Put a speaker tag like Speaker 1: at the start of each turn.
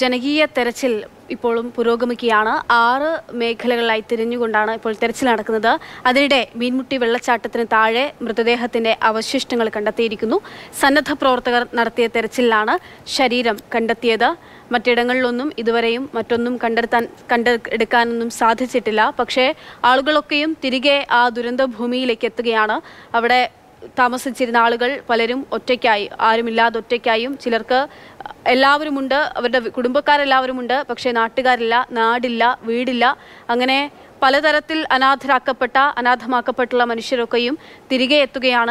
Speaker 1: ജനകീയ തെരച്ചിൽ ഇപ്പോഴും പുരോഗമിക്കുകയാണ്. ആറ് മേഖലകളിലായി തിരിഞ്ഞുകൊണ്ടാണ് ഇപ്പോൾ തെരച്ചിൽ നടക്കുന്നത്. അതിനിടെ മീൻമുട്ടി വെള്ളച്ചാട്ടത്തിന് താഴെ മൃതദേഹത്തിന്റെ അവശിഷ്ടങ്ങൾ കണ്ടെത്തിയിരിക്കുന്നു. സന്നദ്ധ പ്രവർത്തകർ നടത്തിയ തെരച്ചിലാണ് ശരീരം കണ്ടെത്തിയത്. മറ്റിടങ്ങളിലൊന്നും ഇതുവരെയും മറ്റൊന്നും കണ്ടെത്താൻ കണ്ടെടുക്കാനൊന്നും സാധിച്ചിട്ടില്ല. പക്ഷേ ആളുകളൊക്കെയും തിരികെ ആ ദുരന്ത ഭൂമിയിലേക്ക് എത്തുകയാണ്. അവിടെ താമസിച്ചിരുന്ന ആളുകൾ പലരും ഒറ്റയ്ക്കായി ആരുമില്ലാതെ ഒറ്റയ്ക്കായും ചിലർക്ക് എല്ലാവരുമുണ്ട് അവരുടെ കുടുംബക്കാരെല്ലാവരുമുണ്ട് പക്ഷേ നാട്ടുകാരില്ല നാടില്ല വീടില്ല. അങ്ങനെ പലതരത്തിൽ അനാഥരാക്കപ്പെട്ട അനാഥമാക്കപ്പെട്ടുള്ള മനുഷ്യരൊക്കെയും തിരികെ എത്തുകയാണ്.